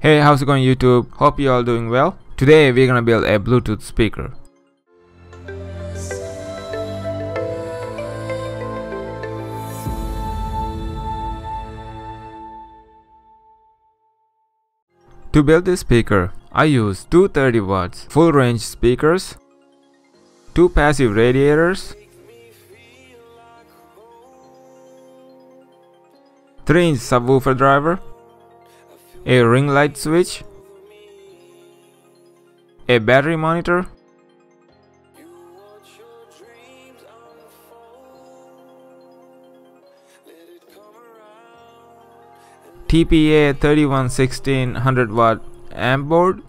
Hey, how's it going YouTube? Hope you all doing well. Today we're gonna build a Bluetooth speaker. To build this speaker, I use two 30 watts full range speakers, two passive radiators, 3 inch subwoofer driver, a ring light switch, a battery monitor, TPA 3116 100 watt amp board,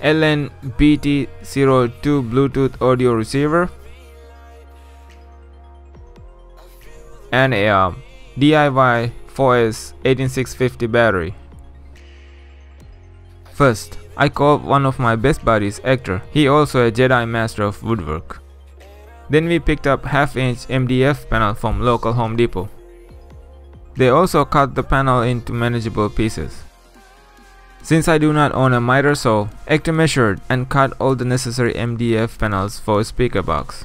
LNBT02 Bluetooth audio receiver, and a um, DIY 4S 18650 battery. First, I called one of my best buddies Hector, he also a Jedi master of woodwork. Then we picked up half inch MDF panel from local Home Depot. They also cut the panel into manageable pieces. Since I do not own a miter saw, Hector measured and cut all the necessary MDF panels for a speaker box.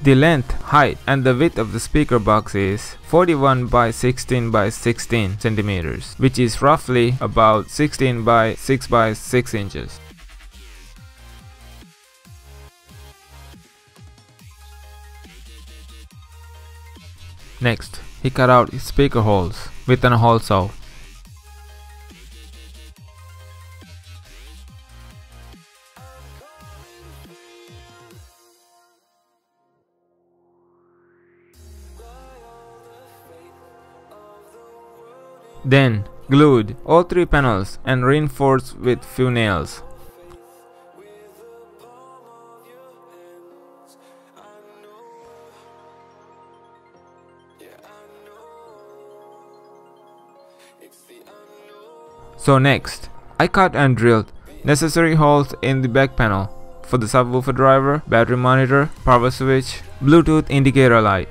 The length, height and the width of the speaker box is 41 by 16 by 16 centimeters, which is roughly about 16 by 6 by 6 inches. Next, he cut out speaker holes with an hole saw. Then glued all three panels and reinforced with few nails. So next, I cut and drilled necessary holes in the back panel for the subwoofer driver, battery monitor, power switch, Bluetooth indicator light.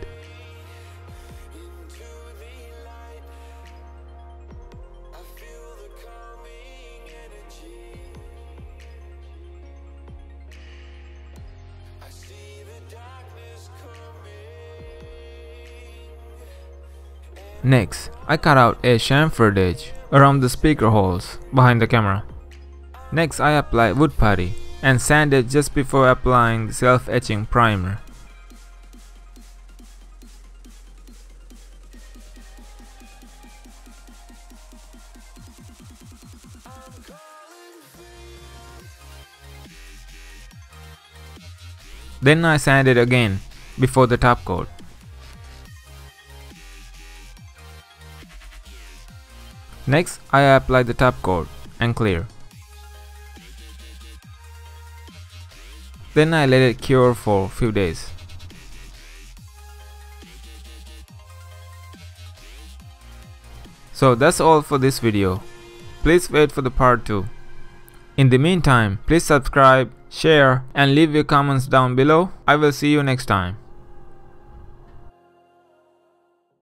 Next, I cut out a chamfered edge around the speaker holes behind the camera. Next, I apply wood putty and sand it just before applying the self-etching primer. Then I sand it again before the top coat. Next, I apply the top coat and clear. Then I let it cure for a few days. So that's all for this video. Please wait for the part 2. In the meantime, please subscribe, share and leave your comments down below. I will see you next time.